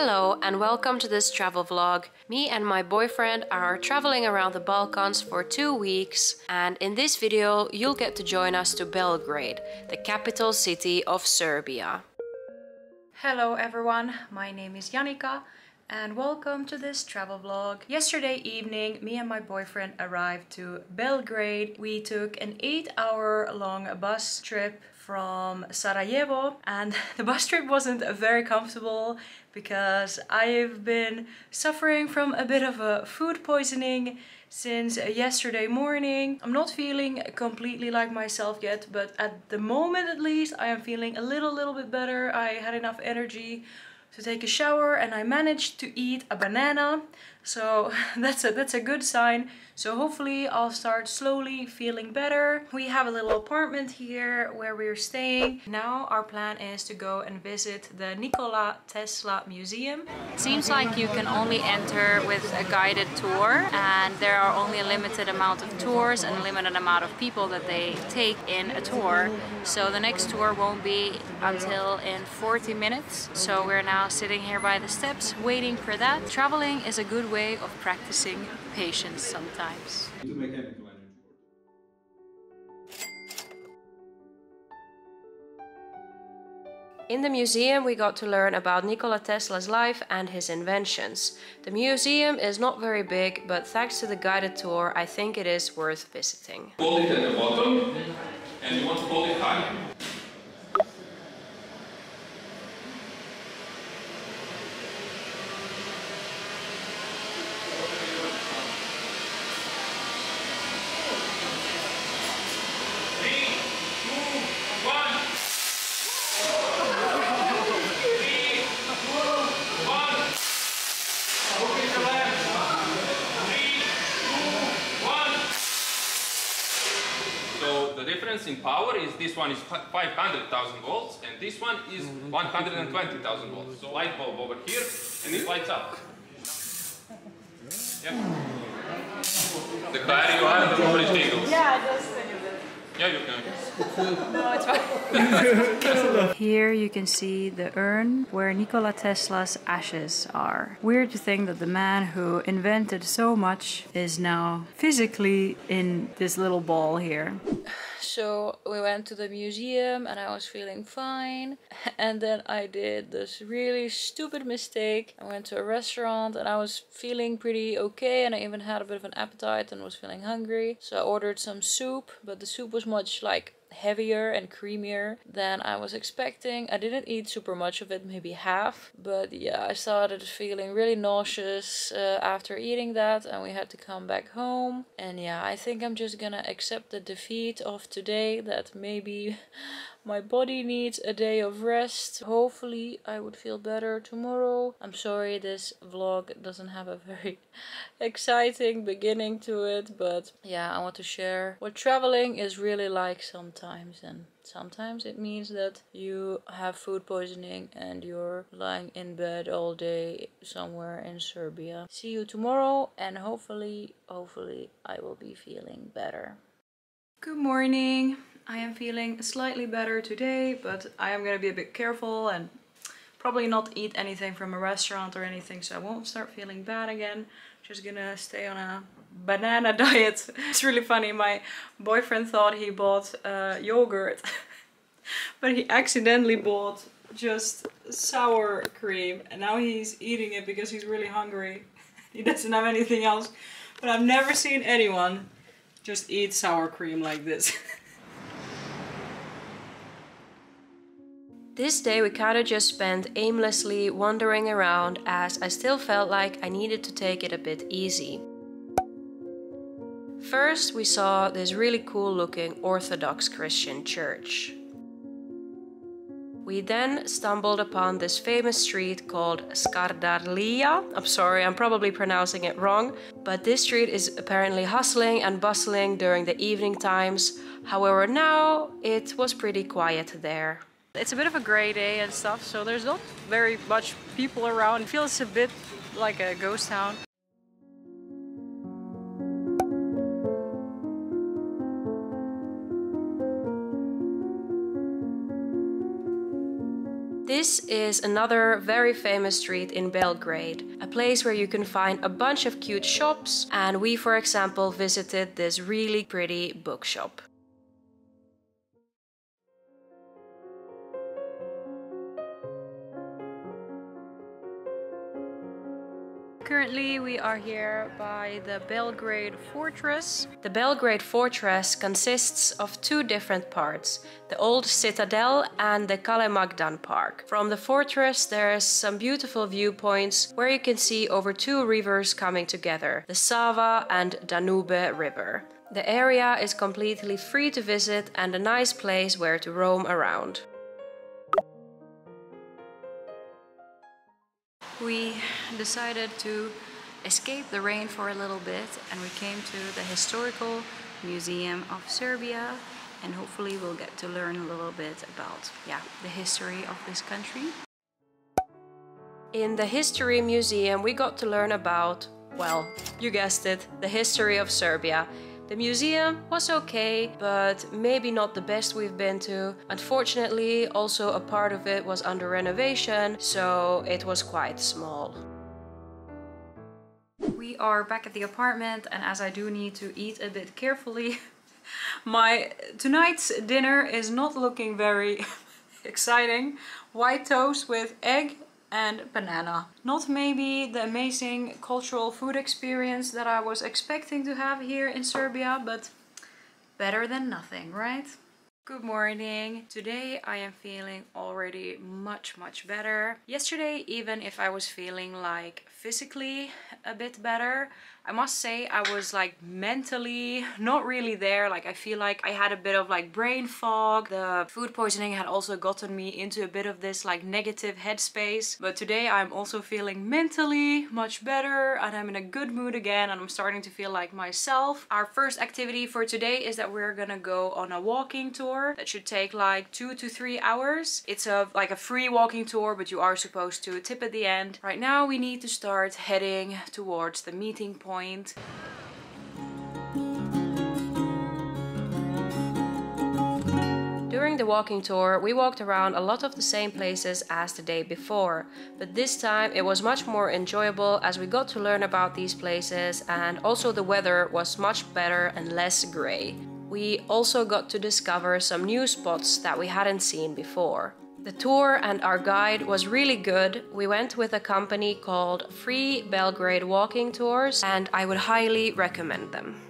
Hello and welcome to this travel vlog. Me and my boyfriend are traveling around the Balkans for two weeks and in this video you'll get to join us to Belgrade, the capital city of Serbia. Hello everyone, my name is Janica and welcome to this travel vlog. Yesterday evening, me and my boyfriend arrived to Belgrade. We took an 8 hour long bus trip from Sarajevo and the bus trip wasn't very comfortable because I've been suffering from a bit of a food poisoning since yesterday morning. I'm not feeling completely like myself yet, but at the moment at least I am feeling a little, little bit better. I had enough energy to take a shower and I managed to eat a banana. So that's a, that's a good sign. So hopefully I'll start slowly feeling better. We have a little apartment here where we're staying. Now our plan is to go and visit the Nikola Tesla Museum. Seems like you can only enter with a guided tour and there are only a limited amount of tours and a limited amount of people that they take in a tour. So the next tour won't be until in 40 minutes. So we're now sitting here by the steps waiting for that. Traveling is a good way of practicing patience sometimes. In the museum we got to learn about Nikola Tesla's life and his inventions. The museum is not very big, but thanks to the guided tour I think it is worth visiting. Hold it at the bottom and you want to hold it high. Three, two, one. Three, two, one. Look at the left. Three, two, one. So the difference in power is this one is 500,000 volts and this one is mm-hmm. 120,000 volts. So light bulb over here and it lights up. Yep. The higher you are, the more it tingles. Yeah, just Yeah, you can. No, it's fine. Here you can see the urn where Nikola Tesla's ashes are. Weird to think that the man who invented so much is now physically in this little ball here. So we went to the museum and I was feeling fine. And then I did this really stupid mistake. I went to a restaurant and I was feeling pretty okay and I even had a bit of an appetite and was feeling hungry. So I ordered some soup, but the soup was much like heavier and creamier than I was expecting. I didn't eat super much of it, maybe half, but yeah, I started feeling really nauseous uh, after eating that, and we had to come back home. And yeah, I think I'm just gonna accept the defeat of today that maybe my body needs a day of rest. Hopefully, I would feel better tomorrow. I'm sorry this vlog doesn't have a very exciting beginning to it, but yeah, I want to share what traveling is really like sometimes. And sometimes it means that you have food poisoning and you're lying in bed all day somewhere in Serbia. See you tomorrow, and hopefully, hopefully, I will be feeling better. Good morning. I am feeling slightly better today, but I am gonna be a bit careful and probably not eat anything from a restaurant or anything so I won't start feeling bad again. Just gonna stay on a banana diet. It's really funny, my boyfriend thought he bought uh, yogurt, but he accidentally bought just sour cream and now he's eating it because he's really hungry. he doesn't have anything else, but I've never seen anyone just eat sour cream like this. This day we kinda just spent aimlessly wandering around as I still felt like I needed to take it a bit easy. First, we saw this really cool looking Orthodox Christian church. We then stumbled upon this famous street called Skardarlia. I'm sorry, I'm probably pronouncing it wrong, but this street is apparently hustling and bustling during the evening times. However, now it was pretty quiet there. It's a bit of a gray day and stuff, so there's not very much people around. It feels a bit like a ghost town. This This is another very famous street in Belgrade, a place where you can find a bunch of cute shops, and we, for example, visited this really pretty bookshop. Currently, we are here by the Belgrade Fortress. The Belgrade Fortress consists of two different parts, the old citadel and the Kalemegdan Park. From the fortress there is some beautiful viewpoints where you can see over two rivers coming together, the Sava and Danube River. The area is completely free to visit and a nice place where to roam around. We decided to escape the rain for a little bit and we came to the Historical Museum of Serbia and hopefully we'll get to learn a little bit about yeah, the history of this country. In the History Museum we got to learn about, well, you guessed it, the history of Serbia the museum was okay, but maybe not the best we've been to. Unfortunately, also a part of it was under renovation, so it was quite small. We are back at the apartment and as I do need to eat a bit carefully, my tonight's dinner is not looking very exciting. White toast with egg and banana. Not maybe the amazing cultural food experience that I was expecting to have here in Serbia, but better than nothing, right? Good morning. Today I am feeling already much much better. Yesterday even if I was feeling like physically a bit better, I must say I was like mentally not really there. Like I feel like I had a bit of like brain fog. The food poisoning had also gotten me into a bit of this like negative headspace. But today I'm also feeling mentally much better and I'm in a good mood again and I'm starting to feel like myself. Our first activity for today is that we're gonna go on a walking tour that should take like two to three hours. It's a like a free walking tour but you are supposed to tip at the end. Right now we need to start heading towards the meeting point point. During the walking tour, we walked around a lot of the same places as the day before, but this time it was much more enjoyable as we got to learn about these places and also the weather was much better and less grey. We also got to discover some new spots that we hadn't seen before. The tour and our guide was really good. We went with a company called Free Belgrade Walking Tours and I would highly recommend them.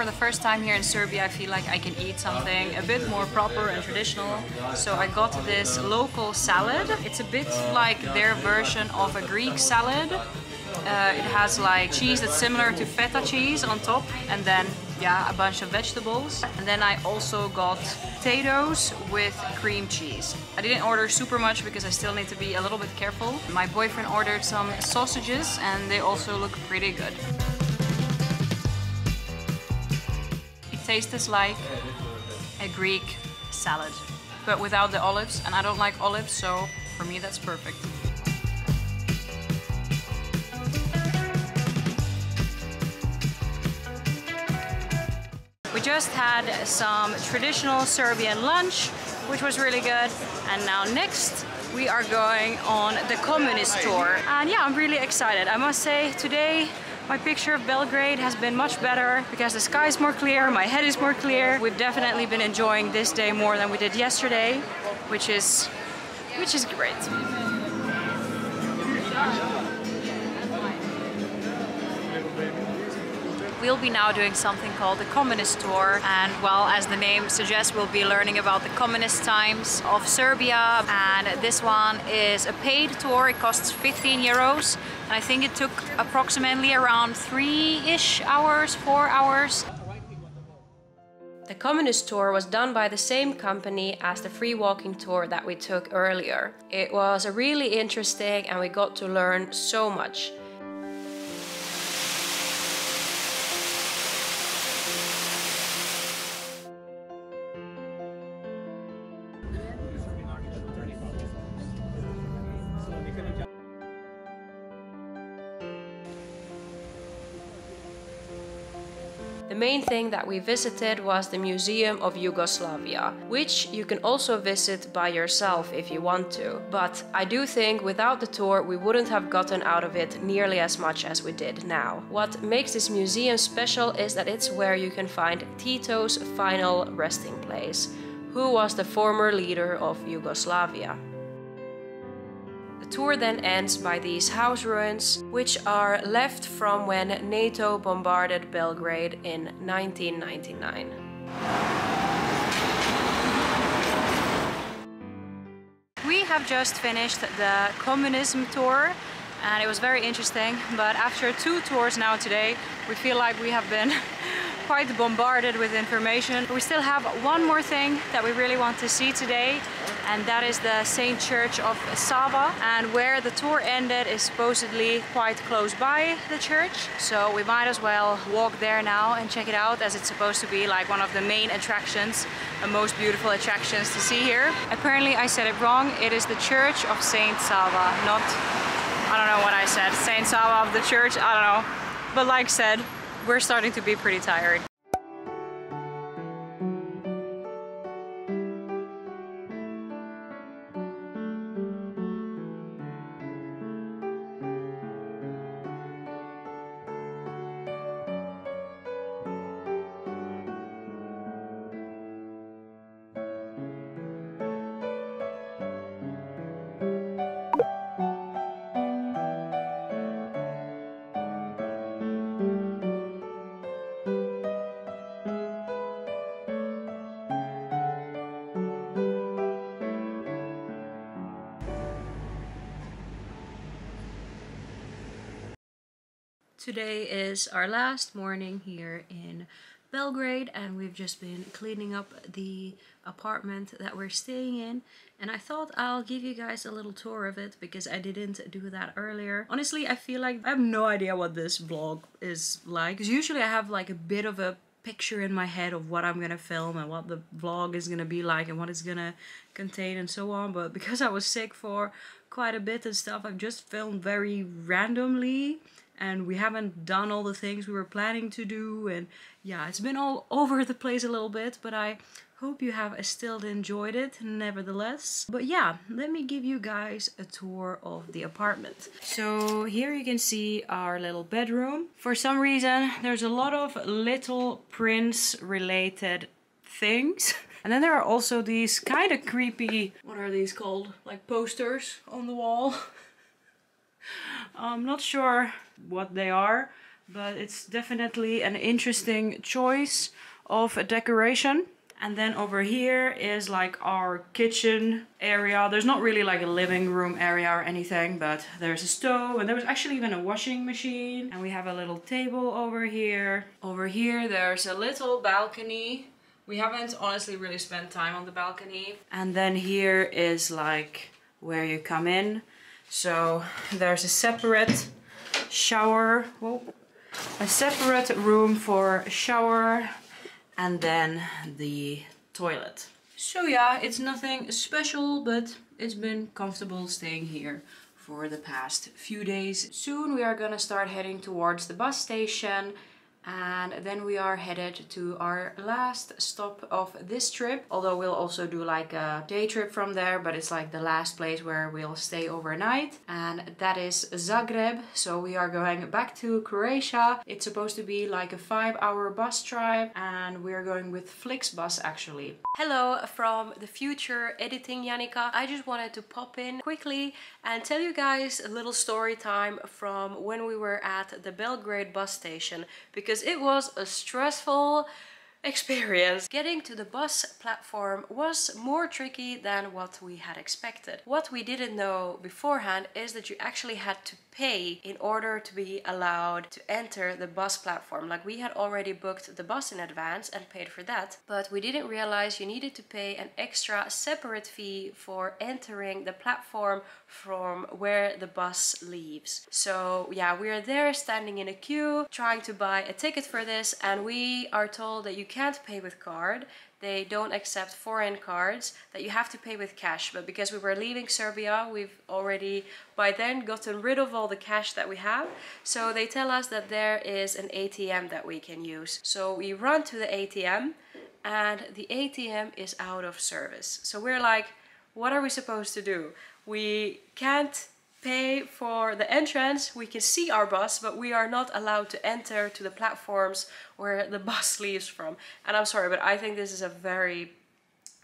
For the first time here in Serbia, I feel like I can eat something a bit more proper and traditional. So I got this local salad. It's a bit like their version of a Greek salad. Uh, it has like cheese that's similar to feta cheese on top and then yeah, a bunch of vegetables. And then I also got potatoes with cream cheese. I didn't order super much because I still need to be a little bit careful. My boyfriend ordered some sausages and they also look pretty good. Tastes like a Greek salad, but without the olives, and I don't like olives, so for me that's perfect. We just had some traditional Serbian lunch, which was really good, and now next we are going on the communist tour. And yeah, I'm really excited. I must say today my picture of Belgrade has been much better because the sky is more clear, my head is more clear. We've definitely been enjoying this day more than we did yesterday, which is, which is great. We'll be now doing something called the Communist Tour and well as the name suggests we'll be learning about the communist times of Serbia and this one is a paid tour, it costs 15 euros and I think it took approximately around three-ish hours, four hours. The Communist Tour was done by the same company as the free walking tour that we took earlier. It was really interesting and we got to learn so much. Main thing that we visited was the Museum of Yugoslavia, which you can also visit by yourself if you want to. But I do think without the tour we wouldn't have gotten out of it nearly as much as we did now. What makes this museum special is that it's where you can find Tito's final resting place, who was the former leader of Yugoslavia tour then ends by these house ruins, which are left from when NATO bombarded Belgrade in 1999. We have just finished the communism tour and it was very interesting but after two tours now today we feel like we have been quite bombarded with information. We still have one more thing that we really want to see today and that is the Saint Church of Sava and where the tour ended is supposedly quite close by the church so we might as well walk there now and check it out as it's supposed to be like one of the main attractions the most beautiful attractions to see here. Apparently I said it wrong, it is the Church of Saint Sava, not, I don't know what I said, Saint Sava of the church, I don't know. But like said, we're starting to be pretty tired. Today is our last morning here in Belgrade and we've just been cleaning up the apartment that we're staying in. And I thought I'll give you guys a little tour of it because I didn't do that earlier. Honestly, I feel like I have no idea what this vlog is like. Because usually I have like a bit of a picture in my head of what I'm gonna film and what the vlog is gonna be like and what it's gonna contain and so on but because I was sick for quite a bit and stuff I've just filmed very randomly and we haven't done all the things we were planning to do. And yeah it's been all over the place a little bit but I hope you have still enjoyed it nevertheless. But yeah let me give you guys a tour of the apartment. So here you can see our little bedroom. For some reason there's a lot of little prince related things. And then there are also these kind of creepy what are these called? Like posters on the wall I'm not sure what they are, but it's definitely an interesting choice of a decoration. And then over here is like our kitchen area. There's not really like a living room area or anything, but there's a stove and there was actually even a washing machine. And we have a little table over here. Over here there's a little balcony. We haven't honestly really spent time on the balcony. And then here is like where you come in. So there's a separate shower, whoa, a separate room for shower and then the toilet. So yeah, it's nothing special, but it's been comfortable staying here for the past few days. Soon we are gonna start heading towards the bus station and then we are headed to our last stop of this trip. Although we'll also do like a day trip from there but it's like the last place where we'll stay overnight. And that is Zagreb. So we are going back to Croatia. It's supposed to be like a five hour bus drive and we're going with Flixbus actually. Hello from the future editing Janica. I just wanted to pop in quickly and tell you guys a little story time from when we were at the Belgrade bus station because because it was a stressful experience. Getting to the bus platform was more tricky than what we had expected. What we didn't know beforehand is that you actually had to pay in order to be allowed to enter the bus platform. Like we had already booked the bus in advance and paid for that, but we didn't realize you needed to pay an extra separate fee for entering the platform from where the bus leaves. So yeah, we are there standing in a queue trying to buy a ticket for this and we are told that you can't pay with card. They don't accept foreign cards, that you have to pay with cash. But because we were leaving Serbia, we've already by then gotten rid of all the cash that we have. So they tell us that there is an ATM that we can use. So we run to the ATM and the ATM is out of service. So we're like, what are we supposed to do? We can't pay for the entrance, we can see our bus, but we are not allowed to enter to the platforms where the bus leaves from. And I'm sorry, but I think this is a very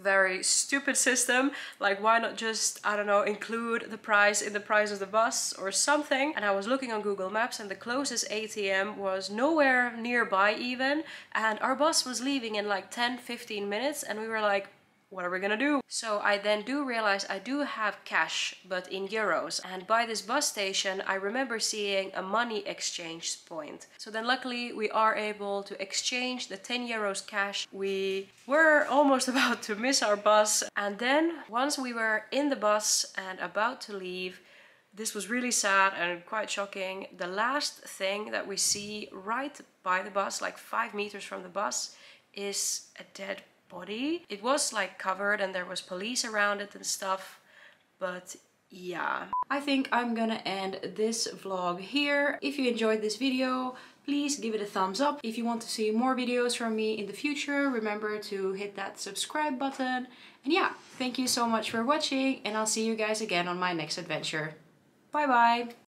very stupid system. Like why not just i don't know include the price in the price of the bus or something? And i was looking on google maps and the closest atm was nowhere nearby even. And our bus was leaving in like 10 15 minutes and we were like what are we gonna do? So I then do realize I do have cash, but in euros. And by this bus station, I remember seeing a money exchange point. So then luckily we are able to exchange the 10 euros cash. We were almost about to miss our bus. And then once we were in the bus and about to leave, this was really sad and quite shocking. The last thing that we see right by the bus, like five meters from the bus, is a dead body. It was like covered and there was police around it and stuff, but yeah. I think I'm gonna end this vlog here. If you enjoyed this video, please give it a thumbs up. If you want to see more videos from me in the future, remember to hit that subscribe button. And yeah, thank you so much for watching and I'll see you guys again on my next adventure. Bye bye!